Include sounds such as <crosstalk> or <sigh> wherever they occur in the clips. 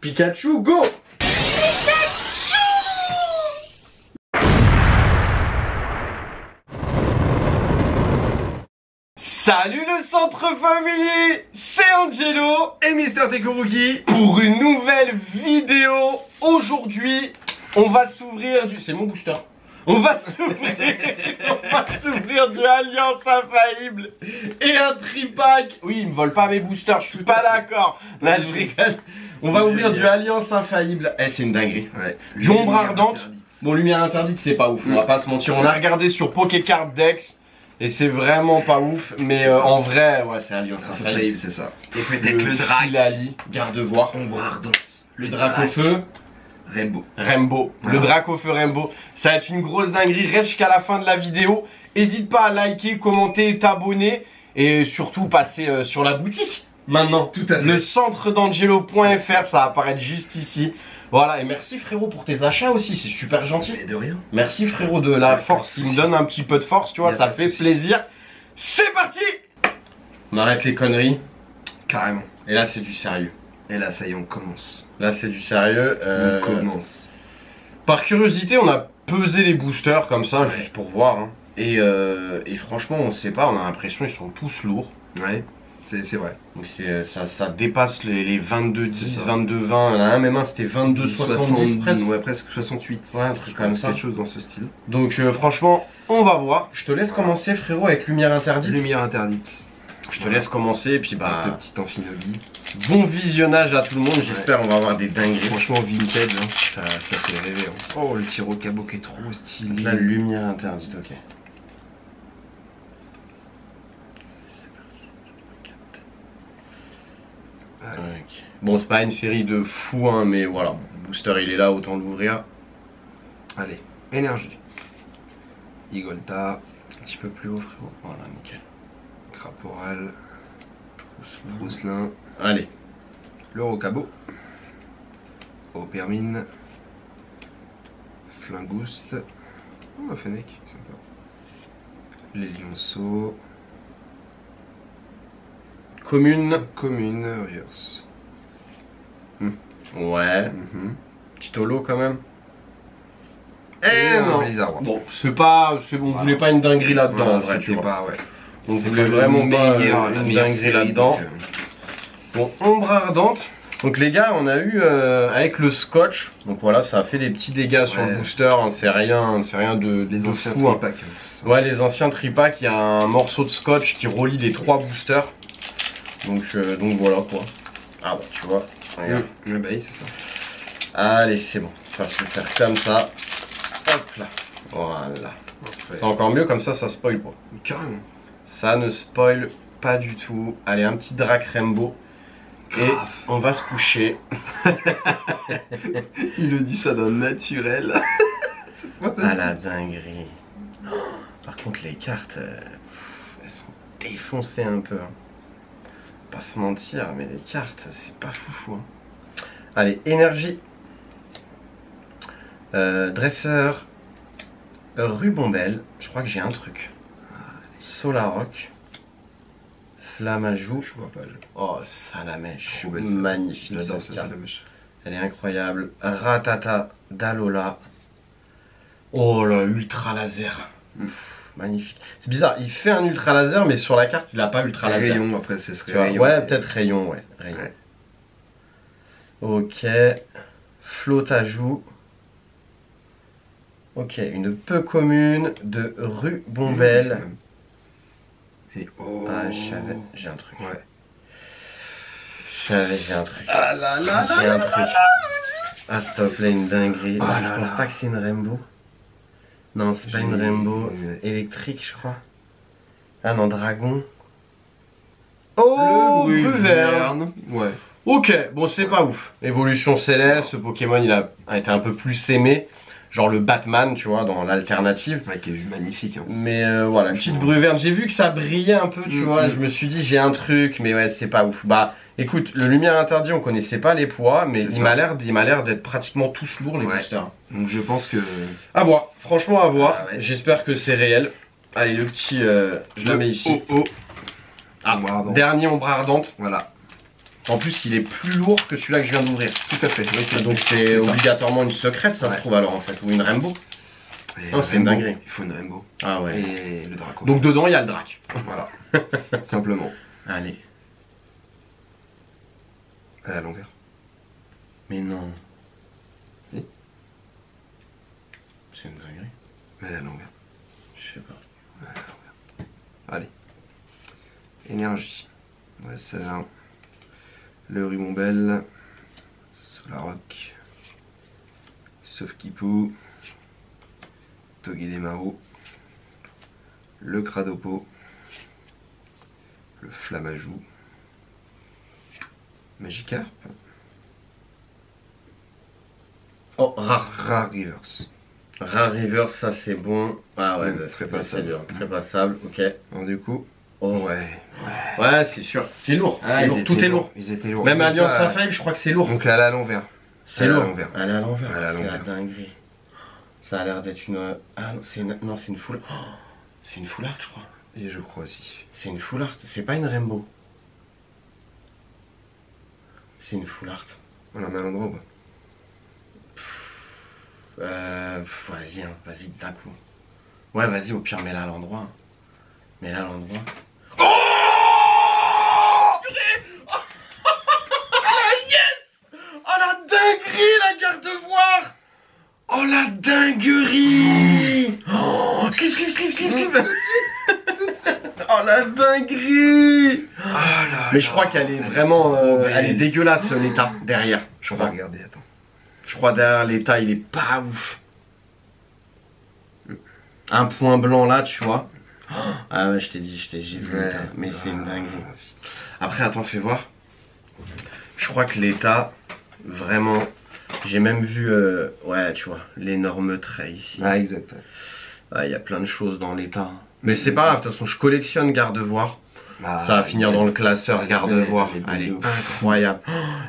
Pikachu, go Salut le centre familier, c'est Angelo Et Mister Tekurugi pour une nouvelle vidéo. Aujourd'hui, on va s'ouvrir du... C'est mon booster. On va s'ouvrir, on va s'ouvrir du Alliance Infaillible et un tripack. Oui, ils me volent pas mes boosters, je suis pas d'accord. Là, je rigole. On va ouvrir du Alliance Infaillible. Eh, c'est une dinguerie. Ouais. Du ombre ardente. Bon, lumière interdite, c'est pas ouf, on va pas se mentir. On a regardé sur Pokécard Dex et c'est vraiment pas ouf, mais euh, en vrai, ouais, c'est Alliance C'est Infaillible. faillible, c'est ça. Et peut-être le drac. Silali, garde-voir. Ombre ardente. Le drac au feu. Rainbow. Rainbow, le Voilà. drac au feu Rainbow. Ça va être une grosse dinguerie. Reste jusqu'à la fin de la vidéo. N'hésite pas à liker, commenter, t'abonner et surtout passer euh, sur la boutique maintenant. Tout à fait. Le centre d'angelo.fr, ça va apparaître juste ici. Voilà, et merci frérot pour tes achats aussi, c'est super gentil. Mais de rien. Merci frérot de la force, il me donne un petit peu de force, tu vois, ça fait plaisir. C'est parti On arrête les conneries, Carrément. et là c'est du sérieux. Et là, ça y est, on commence. Là c'est du sérieux. euh, On commence. Par curiosité, on a pesé les boosters comme ça, Ouais. juste pour voir. hein. Et, euh, et franchement, on sait pas, on a l'impression qu'ils sont tous lourds. Ouais. C'est vrai. Donc c'est, ça, ça dépasse les, les 22 10, C'est ça. 22 20. Il y en a un même un, c'était 22 70 presque. Ouais, presque 68. Ouais, un truc comme ça. Quelque chose dans ce style. Donc euh, franchement, on va voir. Je te laisse Voilà. commencer frérot avec lumière interdite. Lumière interdite. Je te laisse commencer et puis Bah. Le bah petit bon visionnage à tout le monde. J'espère on va avoir des dingueries. Franchement, vintage, hein, ça, ça fait rêver. hein. Oh, le cabot qui est trop stylé. La lumière interdite, ok. Ouais. Bon, c'est pas une série de fous, hein, mais voilà. Le booster il est là, autant l'ouvrir. Allez, énergie. Igolta, Un petit peu plus haut, frérot. Voilà, nickel. Craporal, Rousselin, Allez, le Rocabo, Opermine, Flingouste, oh, Fennec, sympa. Les lionceaux, commune. Commune, Rios. Ouais. Mhm. Petit holo quand même. Et Eh non. Blizzard. Bon, c'est pas. C'est bon, on Voilà. voulait pas une dinguerie là-dedans, Voilà, c'était pas, ouais. On voulait pas le vraiment pas euh, une dinguerie série, là-dedans. donc, euh, Bon, ombre ardente. Donc les gars, on a eu euh, avec le scotch. Donc voilà, ça a fait des petits dégâts sur le booster. hein, c'est rien, c'est rien de, les de anciens fou. hein. tripack. Ouais, les anciens tripack, il y a un morceau de scotch qui relie les trois boosters. Donc, euh, donc voilà quoi. Ah bah tu vois. Regarde. Ouais, bah oui, c'est ça. Allez, c'est bon. Ça se faire comme ça. Hop là. Voilà. Après, C'est encore mieux comme ça, ça spoil pas. carrément. Ça ne spoil pas du tout. Allez, un petit drac Rainbow. Et on va se coucher. <laughs> Il le dit ça d'un naturel. <laughs> Ah la dinguerie. Oh, Par contre, les cartes, euh, elles sont défoncées un peu. hein. Pas se mentir, mais les cartes, c'est pas foufou. hein. Allez, énergie. Euh, dresseur. Rubombelle. Je crois que j'ai un truc. Solaroc. Flamajou. Je vois pas. je- Oh, salamèche. Trop belle, ça. Magnifique. J'adore cette ça, carte. c'est la mèche. Elle est incroyable. Ratata d'Alola. Oh là, ultra laser. Magnifique. C'est bizarre, il fait un ultra laser, mais sur la carte, il a pas ultra laser. Rayon, après, ce Tu vois, rayon. ouais, peut-être rayon, ouais. rayon. Ouais. Ok. Flottajout. Ok, une peu commune de rue Bombelle. Et oh. Ah, je savais, j'ai un truc. Ouais. Je savais, j'ai un truc. Ah là là J'ai un truc. Ah, s'il te plaît, une dinguerie. Ah Non, là je pense là. pas que c'est une Rainbow? Non, c'est pas une J'ai- Rainbow. Électrique, je crois. Ah non, Dragon. Oh, le bleu vert. Bruverne. Ouais. Ok, bon, c'est pas ouf. Évolution céleste, ce Pokémon, il a, a été un peu plus aimé. Genre le Batman, tu vois, dans l'alternative. Ouais, qui est magnifique. Hein. Mais euh, voilà, une petite bruverne. J'ai vu que ça brillait un peu, tu Mm, vois. mm. Je me suis dit, j'ai un truc, mais ouais, c'est pas ouf. Bah, écoute, le lumière interdit, on connaissait pas les poids, mais il m'a l'air, il m'a l'air d'être pratiquement tous lourds les Ouais. boosters. Donc je pense que. À voir, franchement à voir. Ah ouais. J'espère que c'est réel. Allez, le petit, euh, je le mets ici. Oh oh. Ah, Ombre ardente. Dernier ombre ardente. Voilà. En plus, il est plus lourd que celui-là que je viens d'ouvrir. Tout à fait. Oui, Donc c'est obligatoirement une secrète, ça Ouais. se trouve alors en fait, ou une Rainbow. Non, c'est une dinguerie. Il faut une Rainbow. Ah ouais. Et le Draco. Donc dedans, il y a le drac. Voilà. <laughs> Simplement. Allez. À la longueur. Mais non. C'est une dinguerie. À la longueur. Je sais pas. Allez. Énergie. Ouais, c'est là. Le ruban belle. Solaroc. Sauf Kipou. Togedemaru. Le Cradopo. Le Flamajou. Magikarp. Oh, rare. Rare Rivers. Rare River, ça c'est bon. Ah ouais, Mm, bah, très c'est- passable. dur. Très passable, ok. Alors du coup, Oh. ouais. Ouais, c'est sûr. C'est lourd. Ah, lourd. Tout est lourd. Ils étaient lourds. Même Alliance là, Infaillible, je crois que c'est lourd. Donc là, là, à l'envers. C'est lourd. Elle est à l'envers. Elle est à C'est la l'envers. dinguerie. Ça a l'air d'être une. Ah non, c'est une. Non, c'est une full. Oh, c'est une full art, je crois. Et je crois aussi. C'est une full art. C'est pas une rainbow. C'est une full art. On la met à l'endroit Euh. Vas-y, hein, vas-y d'un coup. Ouais, vas-y, au pire, mets-la à l'endroit. hein. Mets-la à l'endroit. Oh yes Oh la dinguerie, la garde-voir Oh la dinguerie Oh Slip, slip, slip, slip, slip Oh la dinguerie Ah là Mais je crois qu'elle est vraiment... euh, Oh, elle est dégueulasse, l'état, derrière. Je crois. regarder, attends. Je crois derrière l'état, il est pas ouf. Un point blanc là, tu vois. Ah ouais, je t'ai dit, je t'ai, j'ai vu Ouais. l'état. Mais c'est une dinguerie. Ah, Après, attends, fais voir. Je crois que l'état, vraiment. J'ai même vu, euh, ouais, tu vois, l'énorme trait ici. Ah, exact. Il y a plein de choses dans l'état. Mais c'est pas grave, de toute façon, je collectionne garde-voir. Ah, Ça va finir dans le classeur garde-voir. elle est incroyable.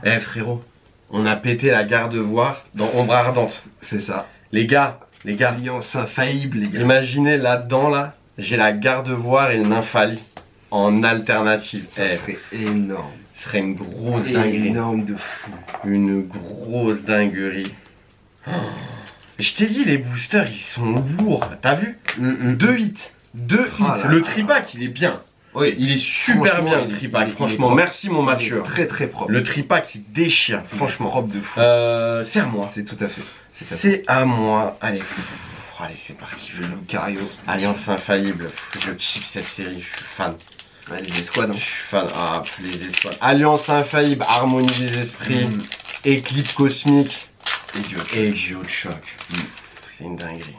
Eh frérot, on a pété la garde-voir dans Ombre Ardente. C'est ça. Les gars, les gars, Alliance infaillible, les gars. imaginez là-dedans, là, j'ai la garde-voir et le nymphali en alternative. Ça Eh, serait énorme. Ce serait une grosse dinguerie. Énorme de fou. Une grosse dinguerie. <gasps> Oh, je t'ai dit, les boosters, ils sont lourds. T'as vu Mm, mm. 2 hits. 2 hits. Oh là le tripack, il est bien. Oui. Il est super bien, le tripack. Franchement, merci, mon Il est Mathieu. Très très propre. Le tripack, il déchire. Franchement. propre de fou. Euh, c'est à moi. C'est tout à fait. C'est à moi. Allez, allez, c'est parti. Le Lucario. Alliance infaillible. Je kiffe cette série. Je suis fan. Les escouades. Je suis fan. Ah, les étoiles. Alliance infaillible. Harmonie des esprits. Mm. Éclipse cosmique. Et du Et Geochoc. C'est une dinguerie.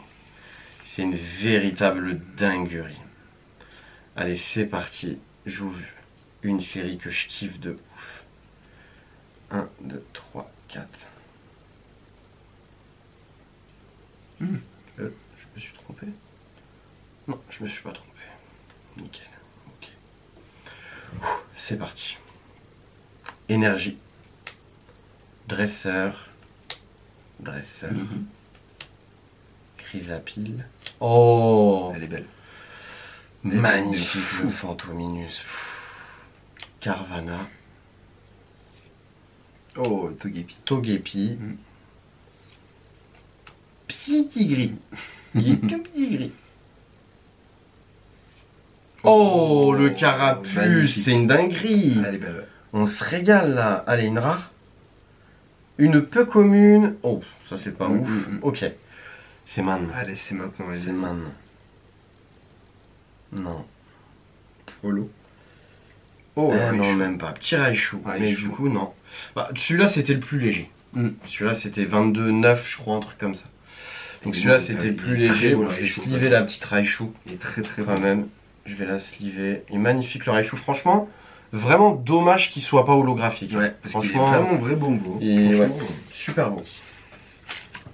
C'est une véritable dinguerie. Allez, c'est parti. J'ouvre une série que je kiffe de ouf. 1, 2, 3, 4. Hmm. Euh, je me suis trompé? Non, je me suis pas trompé. Nickel. C'est parti. Énergie. Dresseur. Dresseur. Mhm. Chrysapile. Oh Elle est belle. Magnifique fou. le Fantominus. Carvana. Oh, Togepi. Togepi. Mm. Psytigri. Il est <laughs> tout petit gris. Oh, le carapuce, c'est une dinguerie. Elle est belle. ouais. On se régale là. Allez, une rare. Une peu commune. Oh, ça c'est pas Mm, ouf. mm, mm. Ok. C'est maintenant. Allez, c'est maintenant les C'est maintenant. Non. Holo. Oh, Eh non, même pas. Petit Raichu. Raichu. Mais du coup, non. Bah, celui-là, c'était le plus léger. Mm. Celui-là, c'était 22,9, je crois, un truc comme ça. Donc celui-là, c'était plus léger. Bon, sliver ouais. la petite Raichu Il est très très quand même. Je vais la sliver. Il est magnifique le Raichu. Franchement, vraiment dommage qu'il soit pas holographique. Ouais, parce qu'il est vraiment vrai bongo. il- Franchement. super beau.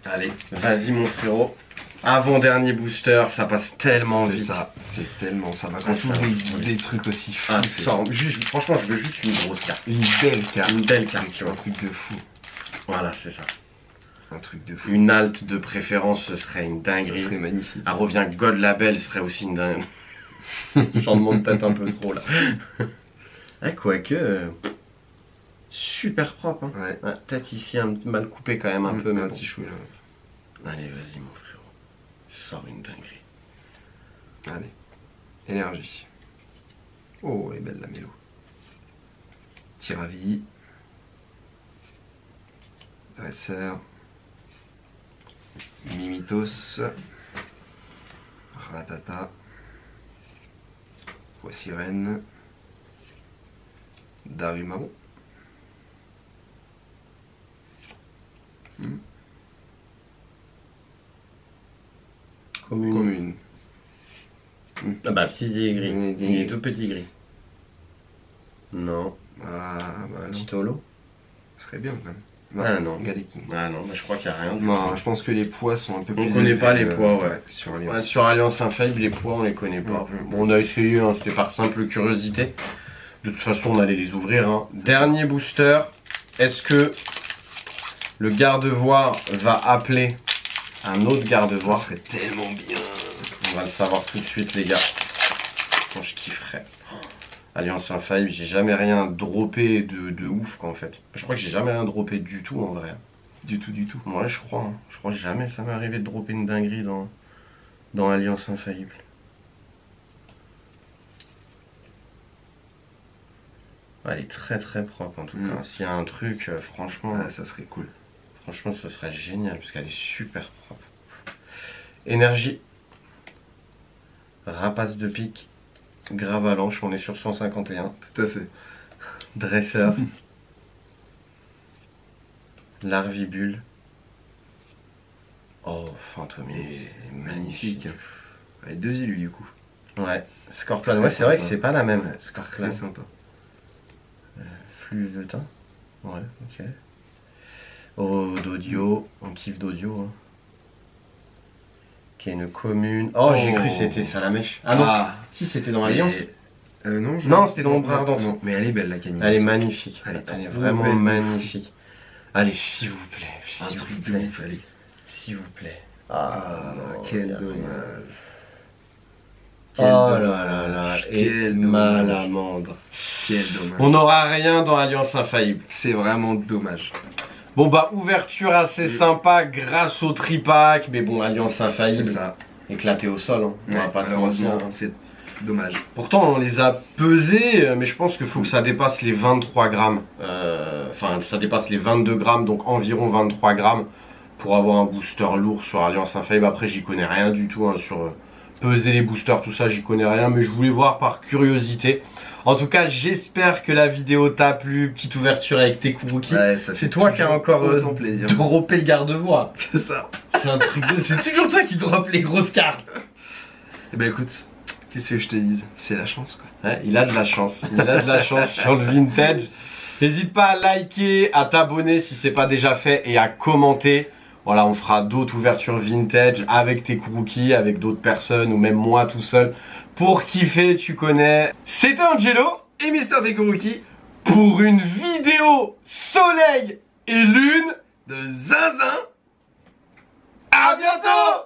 Allez, Vas-y, mon frérot. Avant-dernier booster, ça passe tellement c'est vite. ça. C'est tellement ça va. Ah, Quand tu ouvres des, trucs aussi fous. Ah, c'est juste, franchement, je veux juste une grosse carte. une belle carte. Une belle carte, tu Un truc de fou. Voilà, c'est ça. Un truc de fou. Une halte de préférence, ce serait une dinguerie. serait magnifique. Un revient God Label serait aussi une dingue. <laughs> J'en demande peut-être un peu trop là. Ah, <laughs> quoique. euh, Super propre. Hein. Ouais. Peut-être ici un petit mal coupé quand même un Mm, peu, mais un bon. petit chou là. Allez, vas-y mon frérot. Sors une dinguerie. Allez. Énergie. Oh, elle est belle la mélo. Tir à vie. Dresseur. Mimitos. Ratata. Voix sirène. Darumao. Commune. Commune. Ah bah petit gris. Il est tout petit gris. Non. Ah, bah non. Petit holo Ce serait bien quand même. Ah, non. Ah non, bah, je crois qu'il n'y a rien du Non, tout. je pense que les poids sont un peu On plus. connaît pas les poids, ouais. Sur Ouais, Alliance. sur Alliance Infaillible, les poids, on les connaît pas. Mm, mm. Bon, on a essayé, hein, c'était par simple curiosité. De toute façon, on allait les ouvrir. hein. Dernier booster. Est-ce que le garde-voix va appeler un autre Ça garde-voix serait tellement bien. On va le savoir tout de suite, les gars. Je kifferais. Alliance Infaillible, j'ai jamais rien droppé de, de ouf, quoi, en fait. Je crois que j'ai jamais rien droppé du tout, en vrai. Du tout, du tout. Ouais, je crois. hein. Je crois que jamais ça m'est arrivé de dropper une dinguerie dans, dans Alliance Infaillible. Ouais, elle est très très propre en tout Mm. cas. S'il y a un truc, euh, franchement, Ah, ça serait cool. franchement, ce serait génial parce qu'elle est super propre. Énergie, rapace de pique, gravalanche, on est sur 151. Tout à fait. Dresseur. Larvibule. Oh, Fantomis. Et c'est magnifique. magnifique. Avec deux élus du coup. Ouais. Scorpion, ouais, c'est vrai que c'est pas la même. Scorpion. Très sympa. De teint. Ouais, ok. Oh, d'audio. On kiffe d'audio. Hein. Qui est une commune. Oh, j'ai Oh. cru que c'était Salamèche. Ah non, si c'était dans Alliance. Euh, non, je- Non, c'était dans Ombre Ardente. Non, mais elle est belle la canine. Elle est magnifique. Elle est Elle est trop vraiment belle de fou. magnifique. Allez, s'il vous plaît. Un S'il truc vous de plaît. ouf, allez. S'il vous plaît. Ah, non, quel dommage. Oh Quel là là là. Et Quel dommage. malamandre. Quel dommage. On n'aura rien dans Alliance Infaillible. C'est vraiment dommage. Bon bah ouverture assez Oui. sympa grâce au tripack, mais bon Alliance C'est Infaillible ça. éclaté au sol, hein. on va pas se malheureusement, hein. c'est dommage. Pourtant on les a pesés, euh, mais je pense qu'il faut que ça dépasse les 23 grammes. Euh, Enfin ça dépasse les 22 grammes, donc environ 23 grammes pour avoir un booster lourd sur Alliance Infaillible. Après j'y connais rien du tout hein, sur euh, peser les boosters, tout ça j'y connais rien, mais je voulais voir par curiosité. En tout cas j'espère que la vidéo t'a plu, petite ouverture avec tes. Ouais, fait C'est toi qui as encore euh, autant plaisir. droppé le garde-voix. <laughs> C'est ça. C'est un truc de... C'est toujours toi qui droppe les grosses cartes. Eh ben écoute, qu'est-ce que je te dise? C'est la chance quoi. Ouais, il a de la chance. Il a de la chance sur le vintage. N'hésite pas à liker, à t'abonner si c'est pas déjà fait et à commenter. Voilà, on fera d'autres ouvertures vintage avec tes avec d'autres personnes ou même moi tout seul. Pour kiffer, tu connais. C'était Angelo Et Mister Tekuruki pour une vidéo soleil et lune. de Zinzin À bientôt